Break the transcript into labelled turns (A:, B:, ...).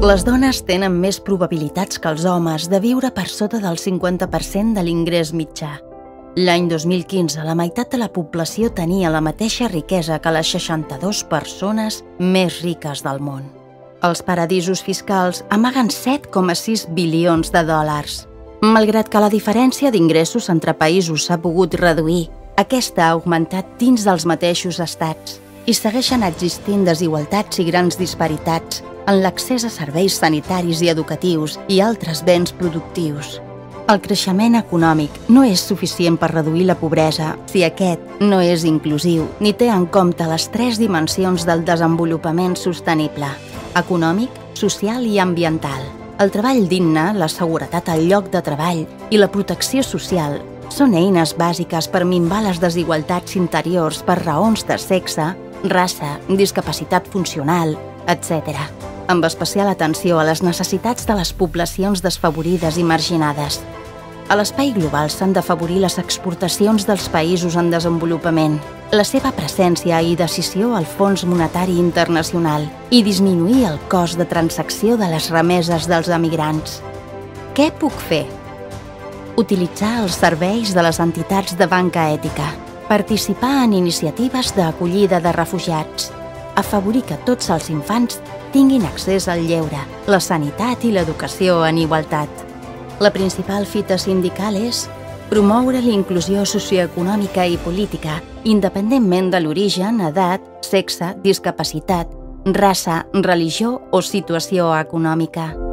A: Les dones tenen més probabilitats que els homes de viure per sota del 50% de l'ingrés mitjà. L'any 2015, la meitat de la població tenia la mateixa riquesa que les 62 persones més riques del món. Els paradisos fiscals amaguen 7,6 bilions de dòlars. Malgrat que la diferència d'ingressos entre països s'ha pogut reduir, aquesta ha augmentat dins dels mateixos estats i segueixen existint desigualtats i grans disparitats en l'accés a serveis sanitaris i educatius i altres béns productius. El creixement econòmic no és suficient per reduir la pobresa si aquest no és inclusiu ni té en compte les tres dimensions del desenvolupament sostenible, econòmic, social i ambiental. El treball digne, la seguretat al lloc de treball i la protecció social són eines bàsiques per minvar les desigualtats interiors per raons de sexe, raça, discapacitat funcional, etc., amb especial atenció a les necessitats de les poblacions desfavorides i marginades. A l'espai global s'han d'afavorir les exportacions dels països en desenvolupament, la seva presència i decisió al Fons Monetari Internacional i disminuir el cost de transacció de les remeses dels emigrants. Què puc fer? Utilitzar els serveis de les entitats de banca ètica, participar en iniciatives d'acollida de refugiats, afavorir que tots els infants tinguin accés al lleure, la sanitat i l'educació en igualtat. La principal fita sindical és promoure la inclusió socioeconòmica i política, independentment de l'origen, edat, sexe, discapacitat, raça, religió o situació econòmica.